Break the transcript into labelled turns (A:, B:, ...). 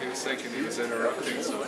A: He was thinking he was interrupting, so.